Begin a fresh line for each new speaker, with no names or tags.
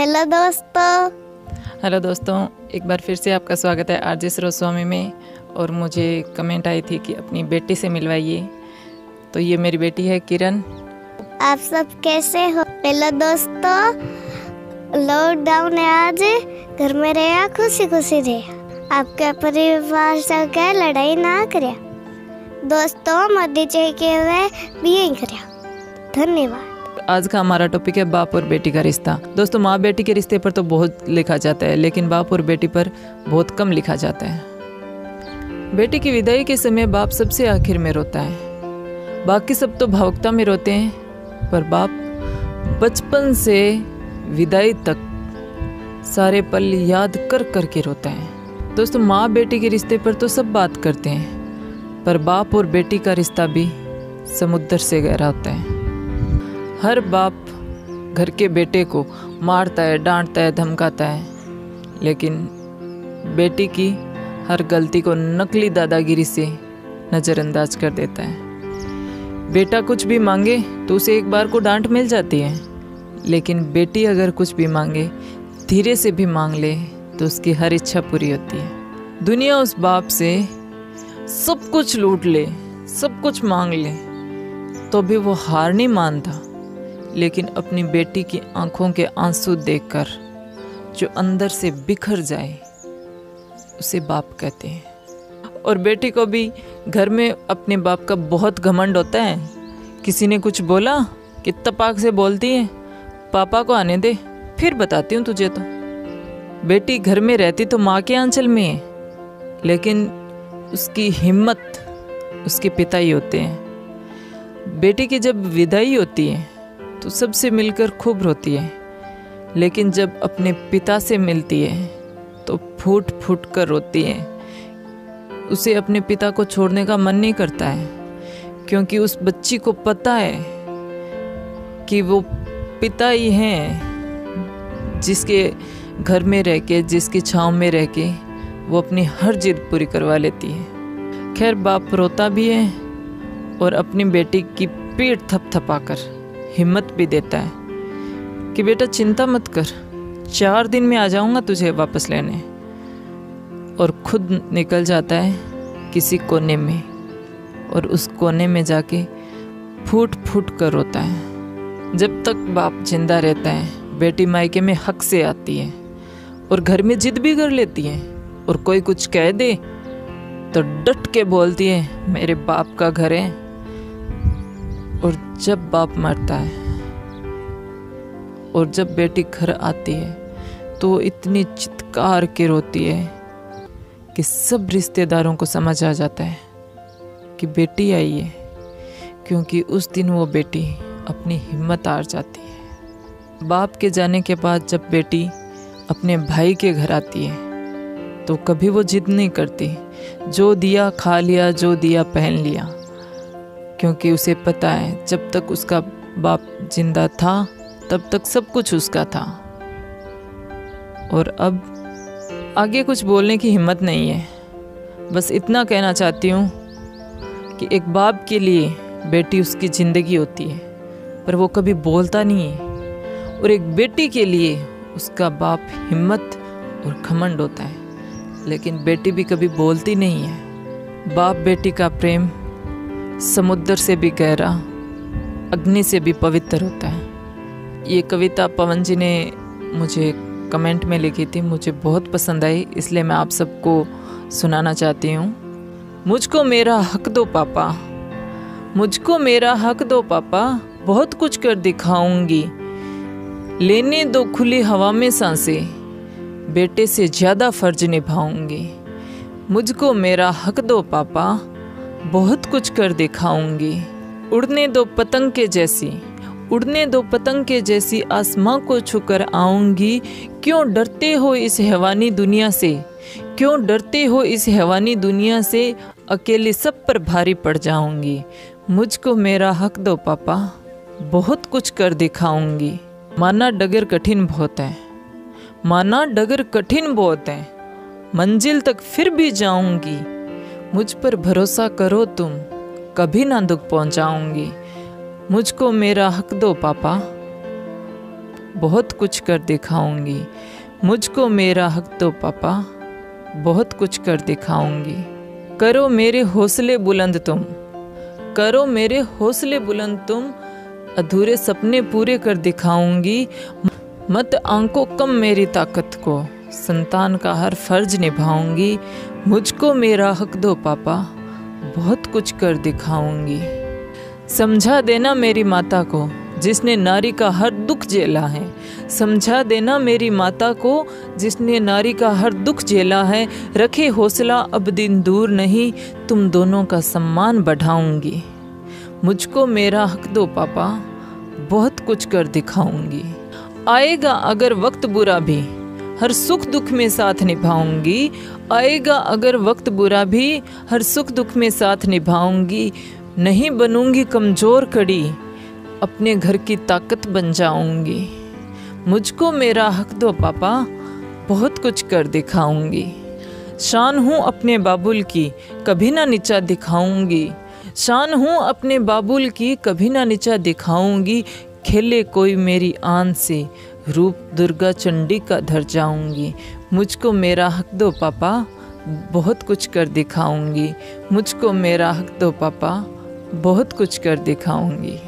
Hello दोस्तों।
Hello दोस्तों। एक बार फिर से आपका स्वागत है आर जे सरोस्वामी में। और मुझे कमेंट आई थी कि अपनी बेटी से मिलवाइए। तो ये मेरी बेटी है किरण।
आप सब कैसे हो? हेलो दोस्तों। लॉकडाउन है आज। घर में रहे खुशी खुशी रहे। आपके परिवार से क्या लड़ाई ना करे। दोस्तों मोदी जी के भी करे। धन्यवाद।
आज का हमारा टॉपिक है बाप और बेटी का रिश्ता। दोस्तों, माँ बेटी के रिश्ते पर तो बहुत लिखा जाता है, लेकिन बाप और बेटी पर बहुत कम लिखा जाता है। बेटी की विदाई के समय बाप सबसे आखिर में रोता है। बाकी सब तो भावुकता में रोते हैं, पर बाप बचपन से विदाई तक सारे पल याद कर कर के रोता है। दोस्तों, माँ बेटी के रिश्ते पर तो सब बात करते हैं, पर बाप और बेटी का रिश्ता भी समुद्र से गहरा होता है। हर बाप घर के बेटे को मारता है, डांटता है, धमकाता है। लेकिन बेटी की हर गलती को नकली दादागिरी से नज़रअंदाज कर देता है। बेटा कुछ भी मांगे तो उसे एक बार को डांट मिल जाती है। लेकिन बेटी अगर कुछ भी मांगे, धीरे से भी मांग ले तो उसकी हर इच्छा पूरी होती है। दुनिया उस बाप से सब कुछ लूट ले, सब कुछ मांग ले तो भी वो हार नहीं मानता। लेकिन अपनी बेटी की आँखों के आँसू देखकर जो अंदर से बिखर जाए, उसे बाप कहते हैं। और बेटी को भी घर में अपने बाप का बहुत घमंड होता है। किसी ने कुछ बोला कि तपाक से बोलती है, पापा को आने दे, फिर बताती हूँ तुझे तो। बेटी घर में रहती तो माँ के आंचल में है, लेकिन उसकी हिम्मत, उसके पिता ही होते हैं। बेटी की जब विदाई होती है तो सबसे मिलकर खूब रोती है। लेकिन जब अपने पिता से मिलती है तो फूट फूट कर रोती है। उसे अपने पिता को छोड़ने का मन नहीं करता है, क्योंकि उस बच्ची को पता है कि वो पिता ही हैं, जिसके घर में रह के, जिसकी छाँव में रह के वो अपनी हर जिद पूरी करवा लेती है। खैर, बाप रोता भी है और अपनी बेटी की पीठ थपथपाकर। हिम्मत भी देता है। कि बेटा, चिंता मत कर। चार दिन में आ जाऊँगा तुझे वापस लेने। और खुद निकल जाता है किसी कोने में। और उस कोने में जाके फूट फूट कर रोता है। जब तक बाप ज़िंदा रहता है, बेटी मायके में हक से आती है। और घर में जिद भी कर लेती है। और कोई कुछ कह दे तो डट के बोलती है, मेरे बाप का घर है और जब बाप मरता है और जब बेटी घर आती है तो वो इतनी चित्कार के रोती है कि सब रिश्तेदारों को समझ आ जाता है कि बेटी आई है, क्योंकि उस दिन वो बेटी अपनी हिम्मत हार जाती है। बाप के जाने के बाद जब बेटी अपने भाई के घर आती है तो कभी वो जिद नहीं करती, जो दिया खा लिया, जो दिया पहन लिया। क्योंकि उसे पता है, जब तक उसका बाप ज़िंदा था, तब तक सब कुछ उसका था। और अब, आगे कुछ बोलने की हिम्मत नहीं है। बस इतना कहना चाहती हूँ कि एक बाप के लिए बेटी उसकी ज़िंदगी होती है, पर वो कभी बोलता नहीं है। और एक बेटी के लिए उसका बाप हिम्मत और खमंड होता है, लेकिन बेटी भी कभी बोलती नहीं है। बाप बेटी का प्रेम समुद्र से भी गहरा, अग्नि से भी पवित्र होता है। ये कविता पवन जी ने मुझे कमेंट में लिखी थी, मुझे बहुत पसंद आई, इसलिए मैं आप सबको सुनाना चाहती हूँ। मुझको मेरा हक दो पापा, मुझको मेरा हक दो पापा, बहुत कुछ कर दिखाऊँगी। लेने दो खुली हवा में साँसें, बेटे से ज़्यादा फ़र्ज़ निभाऊँगी। मुझको मेरा हक दो पापा बहुत कुछ कर दिखाऊँगी उड़ने दो पतंग के जैसी, उड़ने दो पतंग के जैसी आसमां को छुकर आऊँगी। क्यों डरते हो इस हैवानी दुनिया से? क्यों डरते हो इस हैवानी दुनिया से? अकेले सब पर भारी पड़ जाऊँगी। मुझको मेरा हक दो पापा, बहुत कुछ कर दिखाऊँगी माना डगर कठिन बहुत है। माना डगर कठिन बहुत है। मंजिल तक फिर भी जाऊँगी। मुझ पर भरोसा करो तुम, कभी ना दुख पहुंचाऊँगी। मुझको मेरा हक दो, पापा। बहुत कुछ कर दिखाऊँगी। मुझको मेरा हक दो, पापा। बहुत कुछ कर दिखाऊँगी। करो मेरे हौसले बुलंद तुम। करो मेरे हौसले बुलंद तुम। अधूरे सपने पूरे कर दिखाऊँगी। मत आंको कम मेरी ताकत को। संतान का हर फ़र्ज़ निभाऊँगी। मुझको मेरा हक दो, पापा। बहुत कुछ कर दिखाऊँगी। समझा देना मेरी माता को, जिसने नारी का हर दुख झेला है। समझा देना मेरी माता को, जिसने नारी का हर दुख झेला है। रखे हौसला अब दिन दूर नहीं, तुम दोनों का सम्मान बढ़ाऊँगी। मुझको मेरा हक दो, पापा। बहुत कुछ कर दिखाऊँगी। आएगा अगर वक्त बुरा भी। हर सुख दुख में साथ निभाऊँगी। आएगा अगर वक्त बुरा भी, हर सुख दुख में साथ निभाऊँगी। नहीं बनूँगी कमज़ोर कड़ी, अपने घर की ताकत बन जाऊँगी। मुझको मेरा हक दो पापा, बहुत कुछ कर दिखाऊँगी। शान हूँ अपने बाबुल की, कभी ना नीचा दिखाऊँगी। शान हूँ अपने बाबुल की, कभी ना नीचा दिखाऊँगी। खेले कोई मेरी आन से। रूप दुर्गा चंडी का धर जाऊँगी। मुझको मेरा हक दो पापा, बहुत कुछ कर दिखाऊँगी। मुझको मेरा हक दो पापा, बहुत कुछ कर दिखाऊँगी।